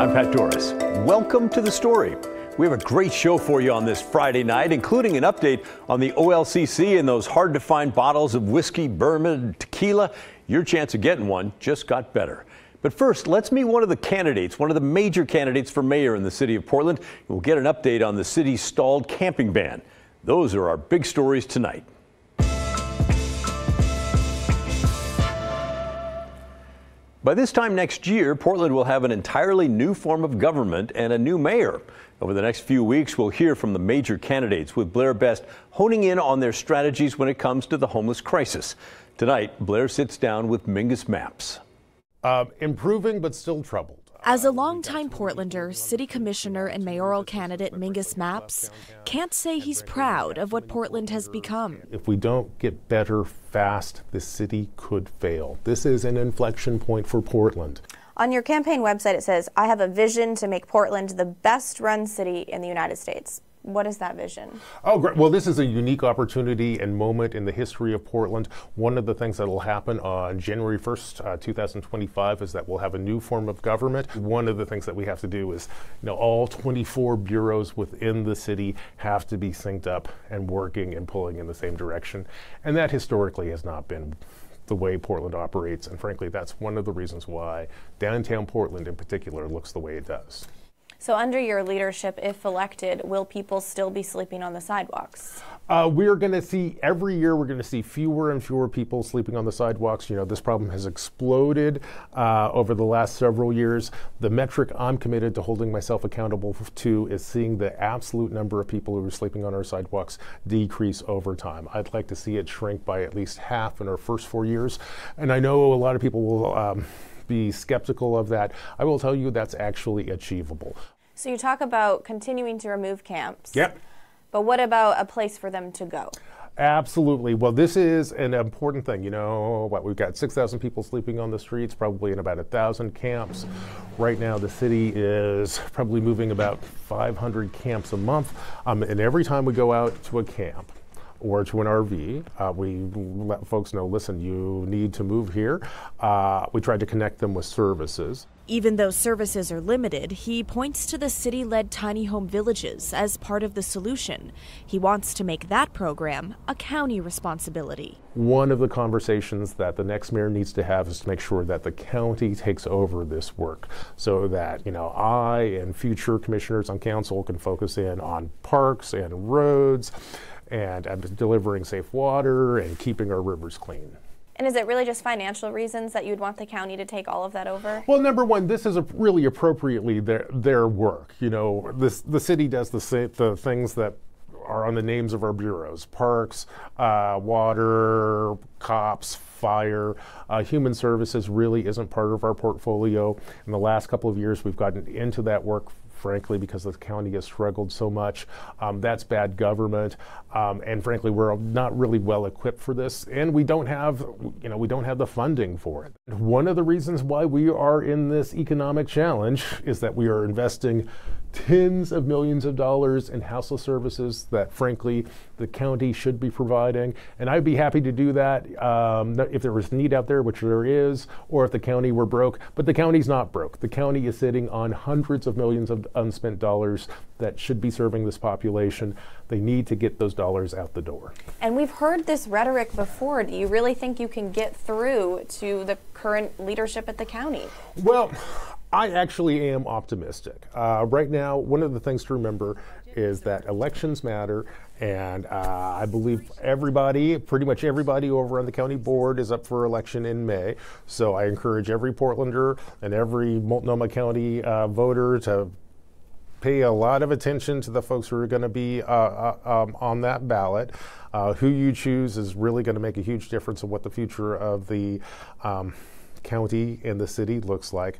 I'm Pat Dooris. Welcome to the story. We have a great show for you on this Friday night, including an update on the OLCC and those hard to find bottles of whiskey, bourbon, tequila. Your chance of getting one just got better. But first, let's meet one of the candidates, one of the major candidates for mayor in the city of Portland. We'll get an update on the city's stalled camping ban. Those are our big stories tonight. By this time next year, Portland will have an entirely new form of government and a new mayor. Over the next few weeks, we'll hear from the major candidates, with Blair Best honing in on their strategies when it comes to the homeless crisis. Tonight, Blair sits down with Mingus Mapps. Uh, improving, but still troubled. As a longtime Portlander, city commissioner and mayoral candidate Mingus Mapps can't say he's proud of what Portland has become. If we don't get better fast, the city could fail. This is an inflection point for Portland. On your campaign website, it says, I have a vision to make Portland the best run city in the United States. What is that vision? Oh, great. Well, this is a unique opportunity and moment in the history of Portland. One of the things that will happen on January 1st, uh, 2025, is that we'll have a new form of government. One of the things that we have to do is, you know, all 24 bureaus within the city have to be synced up and working and pulling in the same direction. And that historically has not been the way Portland operates. And frankly, that's one of the reasons why downtown Portland in particular looks the way it does. So, under your leadership, if elected, will people still be sleeping on the sidewalks? Uh, we're going to see every year we're going to see fewer and fewer people sleeping on the sidewalks. You know, this problem has exploded uh, over the last several years. The metric I'm committed to holding myself accountable to is seeing the absolute number of people who are sleeping on our sidewalks decrease over time. I'd like to see it shrink by at least half in our first four years. And I know a lot of people will. Um, be skeptical of that. I will tell you that's actually achievable. So you talk about continuing to remove camps. Yep. But what about a place for them to go? Absolutely. Well, this is an important thing. You know, what we've got 6,000 people sleeping on the streets, probably in about 1,000 camps. Right now, the city is probably moving about 500 camps a month. Um, and every time we go out to a camp, or to an RV. Uh, we let folks know, listen, you need to move here. Uh, we tried to connect them with services. Even though services are limited, he points to the city led tiny home villages as part of the solution. He wants to make that program a county responsibility. One of the conversations that the next mayor needs to have is to make sure that the county takes over this work so that, you know, I and future commissioners on council can focus in on parks and roads and, delivering safe water and keeping our rivers clean. And is it really just financial reasons that you'd want the county to take all of that over? Well, number one, this is really appropriately their their work. You know, this the city does the the things that are on the names of our bureaus: parks, uh, water, cops, fire. Uh, human services really isn't part of our portfolio. In the last couple of years, we've gotten into that work frankly, because the county has struggled so much. Um, that's bad government, um, and frankly, we're not really well equipped for this, and we don't have, you know, we don't have the funding for it. One of the reasons why we are in this economic challenge is that we are investing tens of millions of dollars in houseless services that, frankly, the county should be providing. And I'd be happy to do that um, if there was need out there, which there is, or if the county were broke. But the county's not broke. The county is sitting on hundreds of millions of unspent dollars that should be serving this population. They need to get those dollars out the door. And we've heard this rhetoric before. Do you really think you can get through to the current leadership at the county? Well, I actually am optimistic. Uh, right now, one of the things to remember is that elections matter, and uh, I believe everybody, pretty much everybody over on the county board, is up for election in May. So I encourage every Portlander and every Multnomah County uh, voter to pay a lot of attention to the folks who are going to be uh, uh, um, on that ballot. Uh, who you choose is really going to make a huge difference in what the future of the um, county and the city looks like.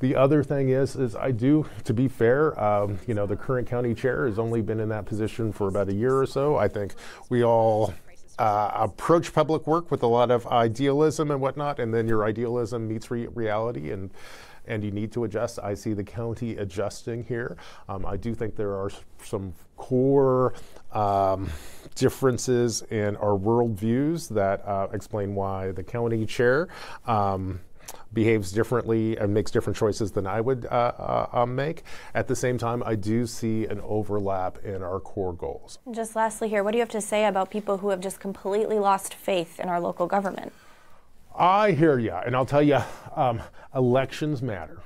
The other thing is, is I do, to be fair, um, you know, the current county chair has only been in that position for about a year or so. I think we all uh, approach public work with a lot of idealism and whatnot, and then your idealism meets re- reality, and and you need to adjust. I see the county adjusting here. Um, I do think there are some core um, differences in our worldviews that uh, explain why the county chair. Um, behaves differently and makes different choices than I would uh, uh, um, make. At the same time, I do see an overlap in our core goals. Just lastly, here, what do you have to say about people who have just completely lost faith in our local government? I hear you, and I'll tell you, um, elections matter.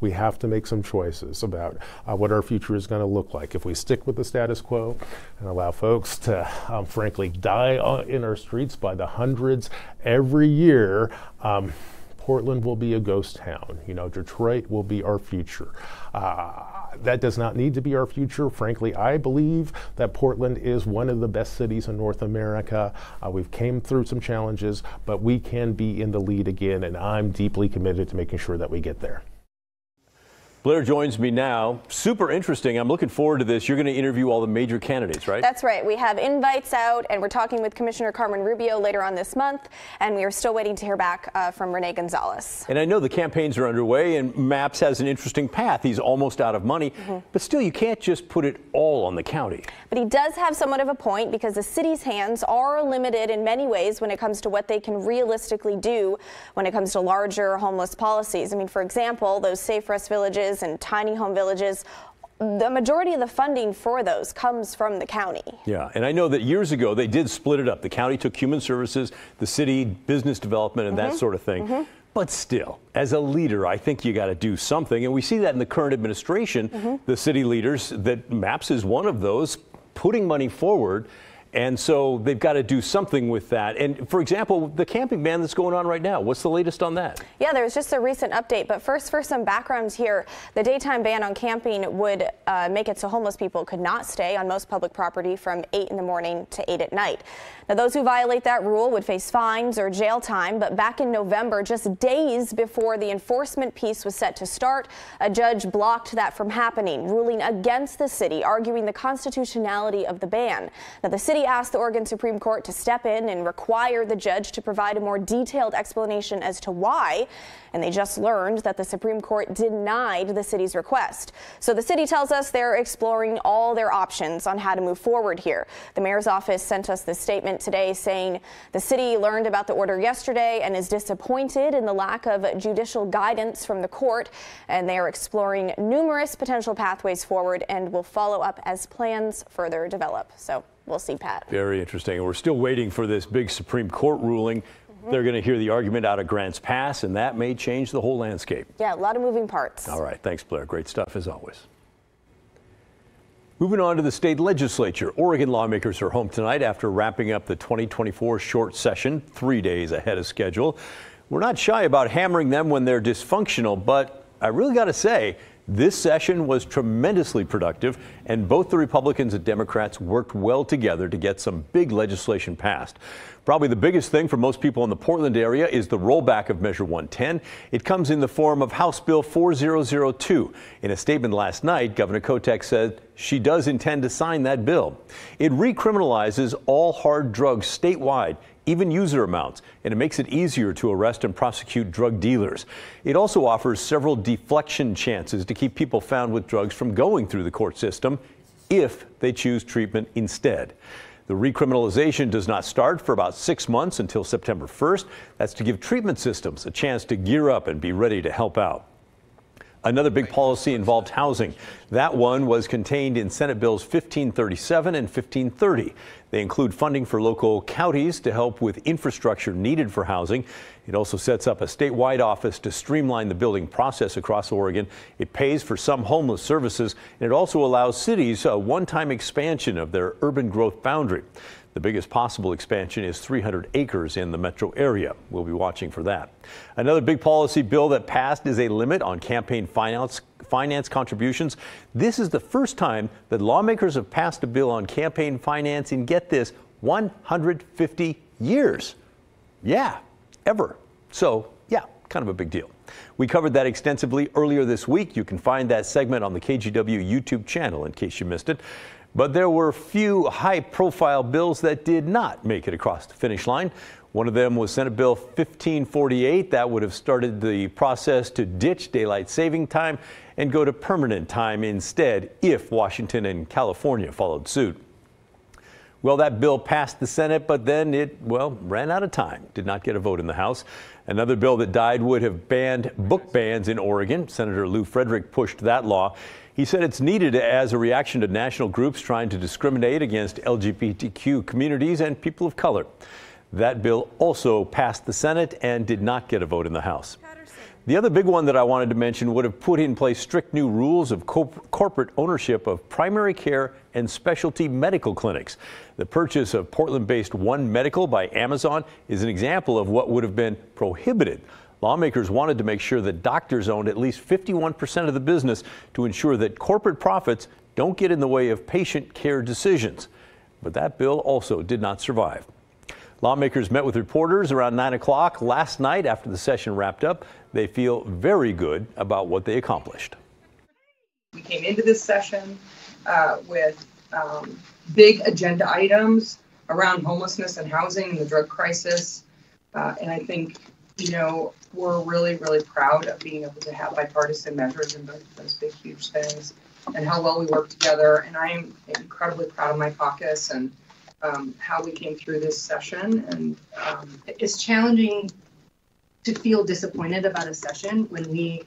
We have to make some choices about uh, what our future is going to look like. If we stick with the status quo and allow folks to, um, frankly, die in our streets by the hundreds every year, um, Portland will be a ghost town. You know, Detroit will be our future. Uh, that does not need to be our future. Frankly, I believe that Portland is one of the best cities in North America. Uh, we've came through some challenges, but we can be in the lead again, and I'm deeply committed to making sure that we get there. Blair joins me now. Super interesting. I'm looking forward to this. You're going to interview all the major candidates, right? That's right. We have invites out, and we're talking with Commissioner Carmen Rubio later on this month, and we are still waiting to hear back uh, from Rene Gonzalez. And I know the campaigns are underway, and Mapps has an interesting path. He's almost out of money, mm -hmm. but still, you can't just put it all on the county. But he does have somewhat of a point because the city's hands are limited in many ways when it comes to what they can realistically do when it comes to larger homeless policies. I mean, for example, those Safe Rest villages villages and tiny home villages the majority of the funding for those comes from the county. Yeah, and I know that years ago they did split it up. The county took human services, the city business development, and mm -hmm. that mm-hmm. sort of thing. Mm -hmm. But still, as a leader, I think you got to do something. And we see that in the current administration, mm -hmm. the city leaders, that Mapps is one of those, putting money forward and so they've got to do something with that. And for example, the camping ban that's going on right now, what's the latest on that? Yeah, there's just a recent update. But first, for some background here, the daytime ban on camping would uh, make it so homeless people could not stay on most public property from 8 in the morning to 8 at night. Now, those who violate that rule would face fines or jail time. But back in November, just days before the enforcement piece was set to start, a judge blocked that from happening, ruling against the city, arguing the constitutionality of the ban. Now, the city asked the Oregon Supreme Court to step in and require the judge to provide a more detailed explanation as to why. And they just learned that the Supreme Court denied the city's request. So the city tells us they're exploring all their options on how to move forward here. The mayor's office sent us this statement today saying the city learned about the order yesterday and is disappointed in the lack of judicial guidance from the court. And they are exploring numerous potential pathways forward and will follow up as plans further develop. So we'll see, Pat. Very interesting. And we're still waiting for this big Supreme Court ruling. Mm -hmm. They're going to hear the argument out of Grants Pass, and that may change the whole landscape. Yeah, a lot of moving parts. All right. Thanks, Blair. Great stuff as always. Moving on to the state legislature. Oregon lawmakers are home tonight after wrapping up the 2024 short session, three days ahead of schedule. We're not shy about hammering them when they're dysfunctional, but I really got to say, this session was tremendously productive, and both the Republicans and Democrats worked well together to get some big legislation passed. Probably the biggest thing for most people in the Portland area is the rollback of Measure 110. It comes in the form of House Bill 4002. In a statement last night, Governor Kotek said she does intend to sign that bill. It recriminalizes all hard drugs statewide even user amounts, and it makes it easier to arrest and prosecute drug dealers. It also offers several deflection chances to keep people found with drugs from going through the court system if they choose treatment instead. The recriminalization does not start for about six months until September 1st. That's to give treatment systems a chance to gear up and be ready to help out. Another big policy involved housing. That one was contained in Senate Bills 1537 and 1530. They include funding for local counties to help with infrastructure needed for housing. It also sets up a statewide office to streamline the building process across Oregon. It pays for some homeless services, and it also allows cities a one-time expansion of their urban growth boundary. The biggest possible expansion is 300 acres in the metro area. We'll be watching for that. Another big policy bill that passed is a limit on campaign finance, finance contributions. This is the first time that lawmakers have passed a bill on campaign finance in, get this, 150 years. Yeah, ever. So, yeah, kind of a big deal. We covered that extensively earlier this week. You can find that segment on the KGW YouTube channel in case you missed it. But there were few high profile bills that did not make it across the finish line. One of them was Senate Bill 1548. That would have started the process to ditch daylight saving time and go to permanent time instead if Washington and California followed suit. Well, that bill passed the Senate, but then it, well, ran out of time. Did not get a vote in the House. Another bill that died would have banned book bans in Oregon. Senator Lew Frederick pushed that law. He said it's needed as a reaction to national groups trying to discriminate against LGBTQ communities and people of color. That bill also passed the Senate and did not get a vote in the House. The other big one that I wanted to mention would have put in place strict new rules of corporate ownership of primary care and specialty medical clinics. The purchase of Portland based One Medical by Amazon is an example of what would have been prohibited. Lawmakers wanted to make sure that doctors owned at least 51% of the business to ensure that corporate profits don't get in the way of patient care decisions. But that bill also did not survive. Lawmakers met with reporters around 9 o'clock last night after the session wrapped up. They feel very good about what they accomplished. We came into this session uh, with um, big agenda items around homelessness and housing and the drug crisis. Uh, and I think, you know, we're really, really proud of being able to have bipartisan measures in both those big, huge things and how well we work together. And I am incredibly proud of my caucus and um, how we came through this session. And um, it's challenging to feel disappointed about a session when we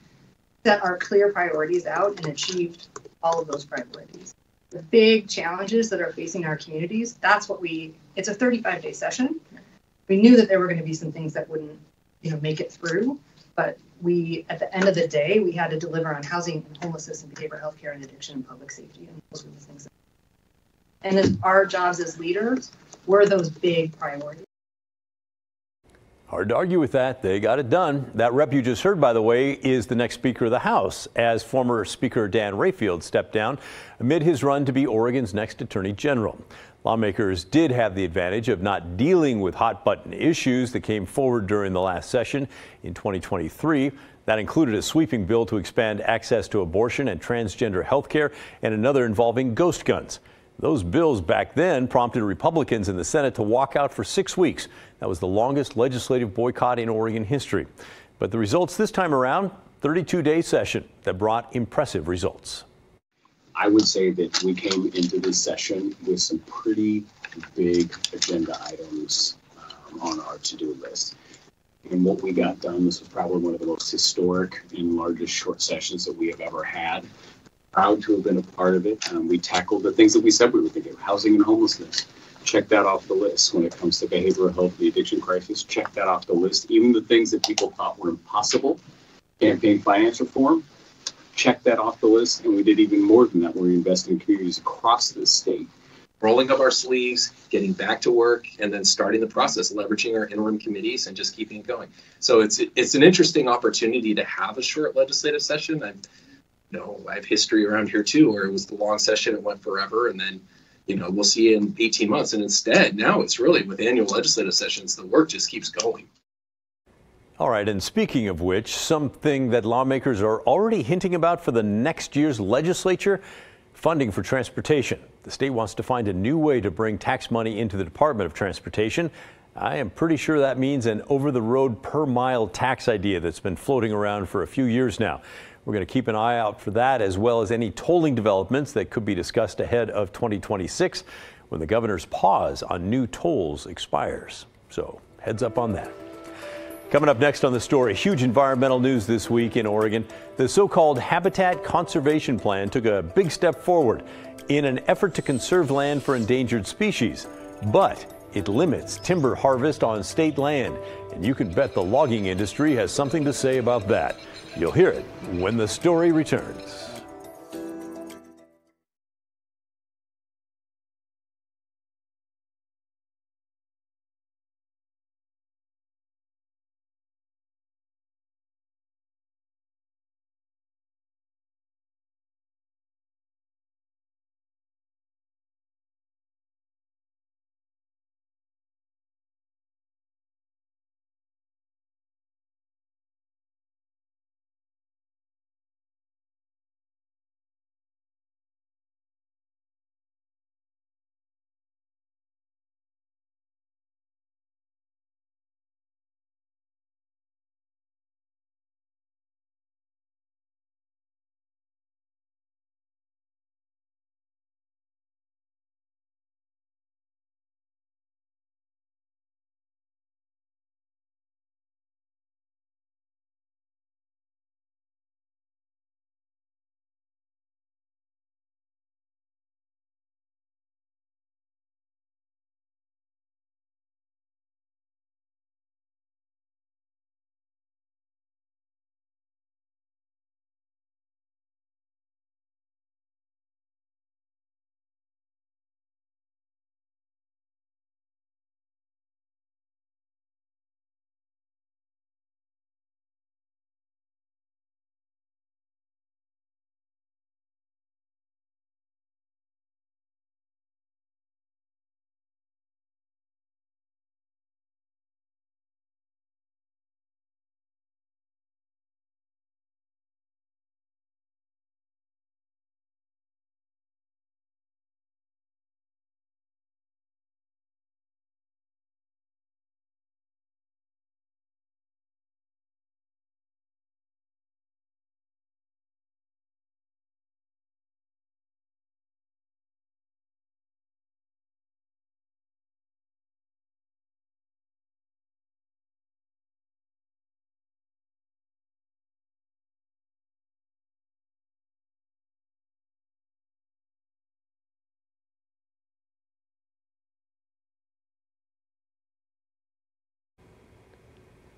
set our clear priorities out and achieved all of those priorities. The big challenges that are facing our communities, that's what we, it's a 35 day session. We knew that there were going to be some things that wouldn't, you know, make it through, but we, at the end of the day, we had to deliver on housing and homelessness and behavioral health care and addiction and public safety. And those were the things that and as our jobs as leaders were those big priorities. Hard to argue with that. They got it done. That rep you just heard, by the way, is the next Speaker of the House, as former Speaker Dan Rayfield stepped down amid his run to be Oregon's next Attorney General. Lawmakers did have the advantage of not dealing with hot button issues that came forward during the last session in 2023. That included a sweeping bill to expand access to abortion and transgender health care and another involving ghost guns. Those bills back then prompted Republicans in the Senate to walk out for six weeks. That was the longest legislative boycott in Oregon history. But the results this time around 32 day session that brought impressive results. I would say that we came into this session with some pretty big agenda items um, on our to do list. And what we got done, this was probably one of the most historic and largest short sessions that we have ever had proud to have been a part of it. Um, we tackled the things that we said we were going to do housing and homelessness. Check that off the list. When it comes to behavioral health, the addiction crisis, check that off the list. Even the things that people thought were impossible, campaign finance reform, check that off the list. And we did even more than that. We're investing in communities across the state. Rolling up our sleeves, getting back to work, and then starting the process, leveraging our interim committees and just keeping it going. So it's it's an interesting opportunity to have a short legislative session. I'm, know, I have history around here too, where it was the long session, it went forever, and then, you know, we'll see in 18 months. And instead, now it's really with annual legislative sessions, the work just keeps going. All right, and speaking of which, something that lawmakers are already hinting about for the next year's legislature funding for transportation. The state wants to find a new way to bring tax money into the Department of Transportation. I am pretty sure that means an over the road per mile tax idea that's been floating around for a few years now. We're going to keep an eye out for that as well as any tolling developments that could be discussed ahead of 2026 when the governor's pause on new tolls expires. So heads up on that. Coming up next on the story, huge environmental news this week in Oregon. The so called Habitat Conservation Plan took a big step forward in an effort to conserve land for endangered species. But it limits timber harvest on state land, and you can bet the logging industry has something to say about that. You'll hear it when the story returns.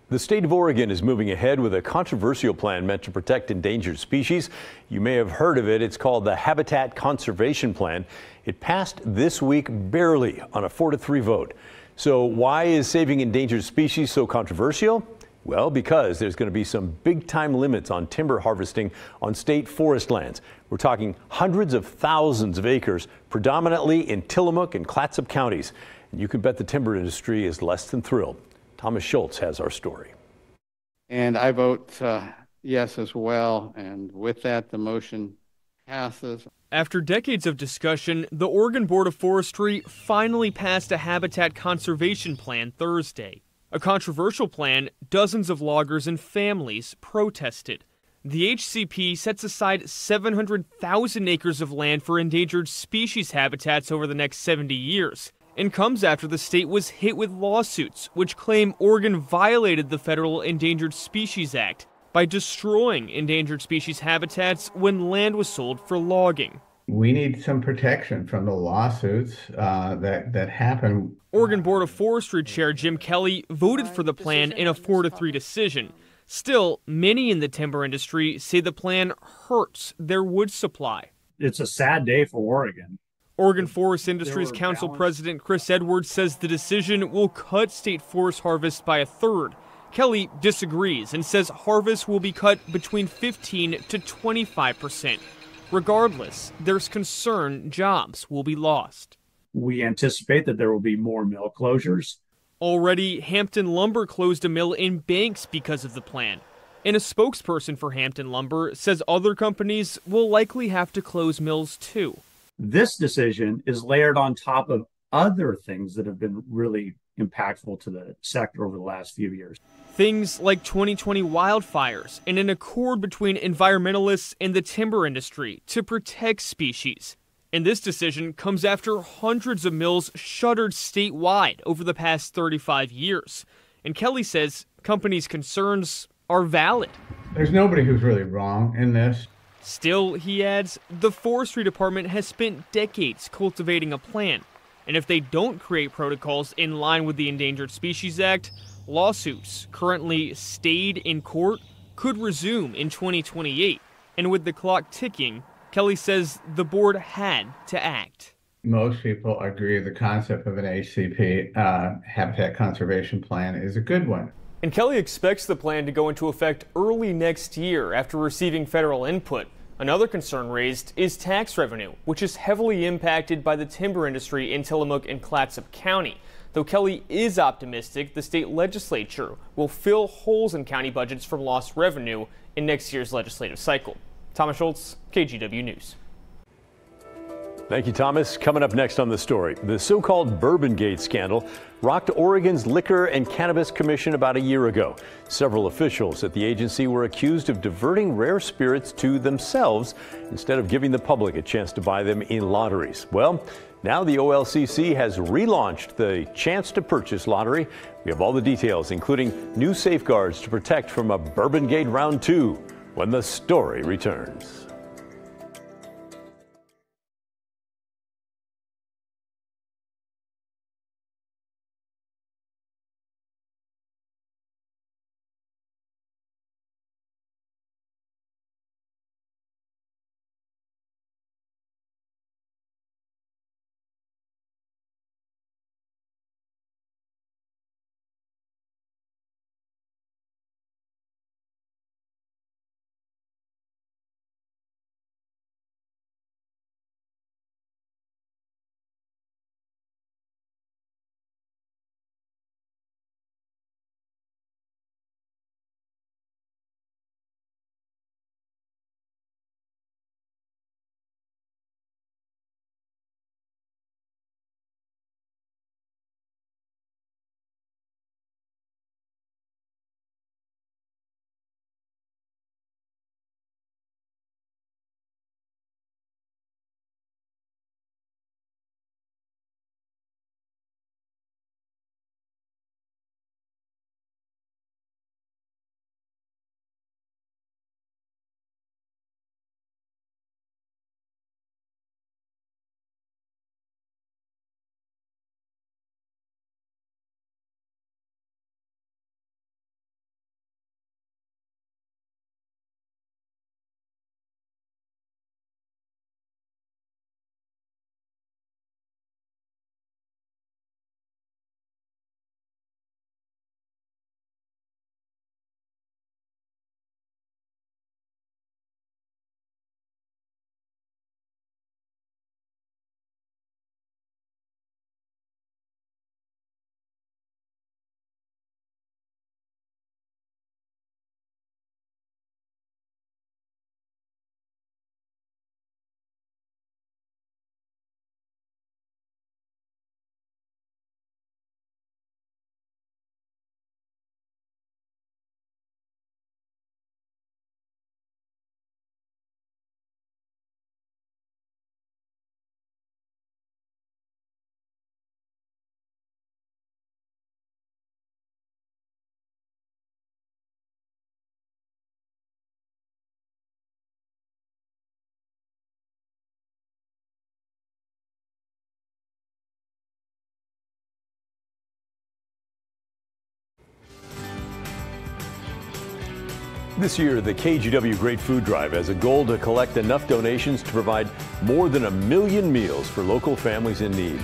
The state of Oregon is moving ahead with a controversial plan meant to protect endangered species. You may have heard of it. It's called the Habitat Conservation Plan. It passed this week barely on a 4 to 3 vote. So, why is saving endangered species so controversial? Well, because there's going to be some big time limits on timber harvesting on state forest lands. We're talking hundreds of thousands of acres, predominantly in Tillamook and Clatsop counties. And you can bet the timber industry is less than thrilled. Thomas Schultz has our story. And I vote uh, yes as well. And with that, the motion passes. After decades of discussion, the Oregon Board of Forestry finally passed a habitat conservation plan Thursday. A controversial plan dozens of loggers and families protested. The HCP sets aside 700,000 acres of land for endangered species habitats over the next 70 years and comes after the state was hit with lawsuits which claim Oregon violated the federal Endangered Species Act by destroying endangered species habitats when land was sold for logging. We need some protection from the lawsuits uh, that that happen. Oregon Board of Forestry Chair Jim Kelly voted for the plan in a four to three decision. Still, many in the timber industry say the plan hurts their wood supply. It's a sad day for Oregon. Oregon Forest Industries Council balanced. President Chris Edwards says the decision will cut state forest harvest by a third. Kelly disagrees and says harvest will be cut between 15 to 25 percent. Regardless, there's concern jobs will be lost. We anticipate that there will be more mill closures. Already, Hampton Lumber closed a mill in Banks because of the plan. And a spokesperson for Hampton Lumber says other companies will likely have to close mills too. This decision is layered on top of other things that have been really impactful to the sector over the last few years. Things like 2020 wildfires and an accord between environmentalists and the timber industry to protect species. And this decision comes after hundreds of mills shuttered statewide over the past 35 years. And Kelly says companies' concerns are valid. There's nobody who's really wrong in this. Still, he adds, the forestry department has spent decades cultivating a plan, and if they don't create protocols in line with the Endangered Species Act, lawsuits currently stayed in court could resume in 2028. And with the clock ticking, Kelly says the board had to act. Most people agree the concept of an HCP, uh, habitat conservation plan, is a good one. And Kelly expects the plan to go into effect early next year after receiving federal input. Another concern raised is tax revenue, which is heavily impacted by the timber industry in Tillamook and Clatsop County. Though Kelly is optimistic the state legislature will fill holes in county budgets from lost revenue in next year's legislative cycle. Thomas Schultz, KGW News. Thank you, Thomas. Coming up next on the story, the so called Bourbon Gate scandal rocked Oregon's Liquor and Cannabis Commission about a year ago. Several officials at the agency were accused of diverting rare spirits to themselves instead of giving the public a chance to buy them in lotteries. Well, now the OLCC has relaunched the Chance to Purchase lottery. We have all the details, including new safeguards to protect from a Bourbon Gate round two when the story returns. This year, the KGW Great Food Drive has a goal to collect enough donations to provide more than a million meals for local families in need.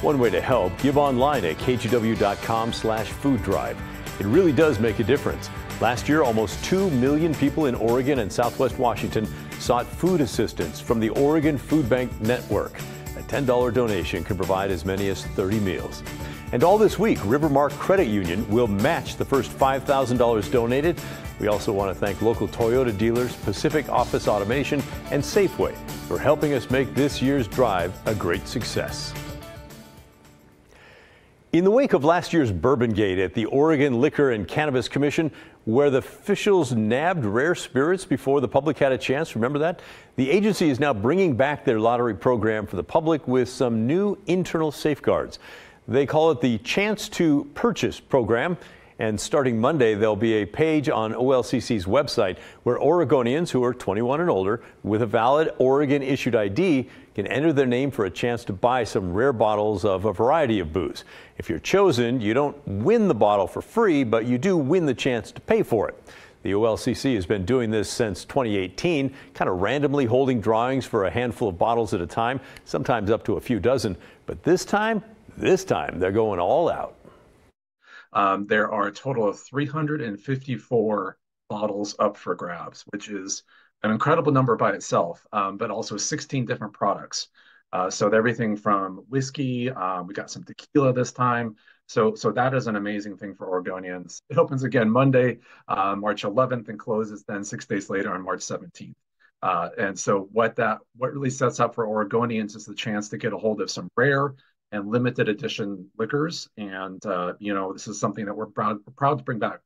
One way to help, give online at kgw.com slash food drive. It really does make a difference. Last year, almost 2 million people in Oregon and Southwest Washington sought food assistance from the Oregon Food Bank Network. A $10 donation can provide as many as 30 meals. And all this week, Rivermark Credit Union will match the first $5,000 donated. We also want to thank local Toyota dealers, Pacific Office Automation, and Safeway for helping us make this year's drive a great success. In the wake of last year's Bourbon Gate at the Oregon Liquor and Cannabis Commission, where the officials nabbed rare spirits before the public had a chance, remember that? The agency is now bringing back their lottery program for the public with some new internal safeguards. They call it the Chance to Purchase program. And starting Monday, there'll be a page on OLCC's website where Oregonians who are 21 and older with a valid Oregon issued ID can enter their name for a chance to buy some rare bottles of a variety of booze. If you're chosen, you don't win the bottle for free, but you do win the chance to pay for it. The OLCC has been doing this since 2018, kind of randomly holding drawings for a handful of bottles at a time, sometimes up to a few dozen. But this time, this time, they're going all out. Um, there are a total of 354 bottles up for grabs, which is an incredible number by itself, um, but also 16 different products. Uh, so everything from whiskey, um, we got some tequila this time. So, so that is an amazing thing for Oregonians. It opens again Monday, uh, March 11th, and closes then six days later on March 17th. Uh, and so, what that what really sets up for Oregonians is the chance to get a hold of some rare and limited edition liquors. And, uh, you know, this is something that we're proud, proud to bring back.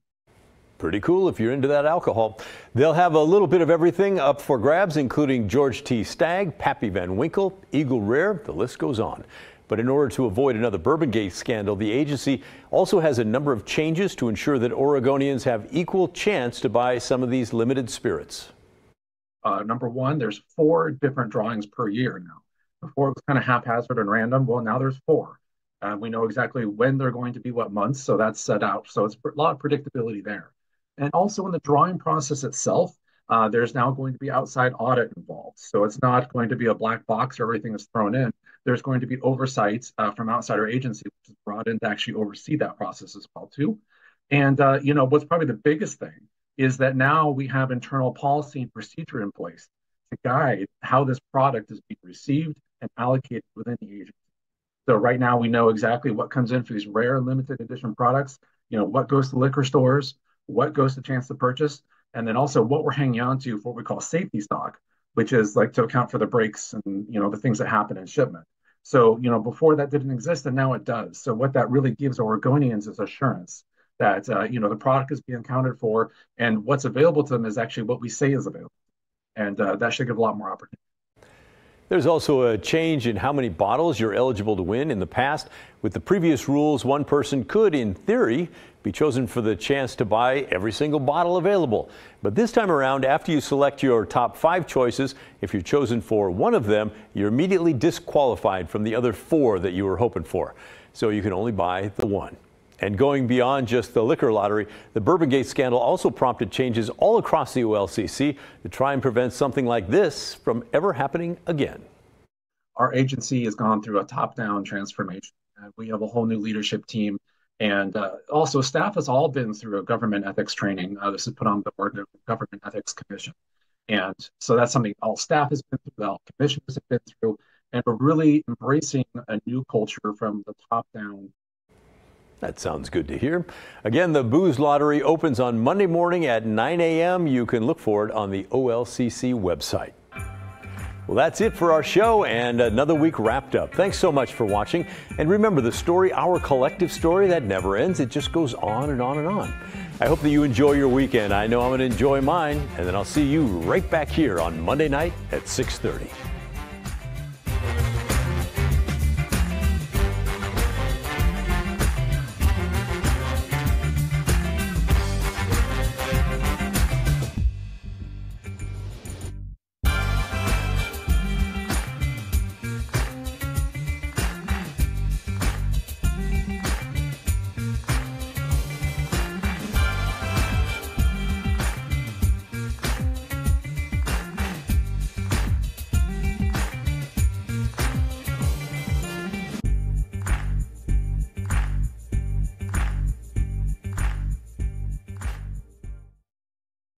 Pretty cool if you're into that alcohol. They'll have a little bit of everything up for grabs, including George T. Stagg, Pappy Van Winkle, Eagle Rare, the list goes on. But in order to avoid another Bourbon Gate scandal, the agency also has a number of changes to ensure that Oregonians have equal chance to buy some of these limited spirits. Uh, number one, there's four different drawings per year now. Before it was kind of haphazard and random. Well, now there's four. And we know exactly when they're going to be, what months. So that's set out. So it's a lot of predictability there. And also in the drawing process itself, uh, there's now going to be outside audit involved. So it's not going to be a black box where everything is thrown in. There's going to be oversight uh, from outside our agency, which is brought in to actually oversee that process as well too. And uh, you know what's probably the biggest thing is that now we have internal policy and procedure in place to guide how this product is being received and allocated within the agency. So right now we know exactly what comes in for these rare limited edition products, you know, what goes to liquor stores, what goes to chance to purchase, and then also what we're hanging on to for what we call safety stock, which is like to account for the breaks and you know the things that happen in shipment. So, you know, before that didn't exist and now it does. So what that really gives Oregonians is assurance that uh, you know the product is being accounted for and what's available to them is actually what we say is available. And uh, that should give a lot more opportunity. There's also a change in how many bottles you're eligible to win. In the past, with the previous rules, one person could, in theory, be chosen for the chance to buy every single bottle available. But this time around, after you select your top five choices, if you're chosen for one of them, you're immediately disqualified from the other four that you were hoping for. So you can only buy the one. And going beyond just the liquor lottery, the Bourbon Gate scandal also prompted changes all across the OLCC to try and prevent something like this from ever happening again. Our agency has gone through a top down transformation. Uh, we have a whole new leadership team. And uh, also, staff has all been through a government ethics training. Uh, this is put on the board of Government Ethics Commission. And so that's something all staff has been through, all commissions have been through. And we're really embracing a new culture from the top down that sounds good to hear. Again, the Booze Lottery opens on Monday morning at 9 a.m. You can look for it on the OLCC website. Well, that's it for our show and another week wrapped up. Thanks so much for watching. And remember the story, our collective story that never ends. It just goes on and on and on. I hope that you enjoy your weekend. I know I'm going to enjoy mine. And then I'll see you right back here on Monday night at 630.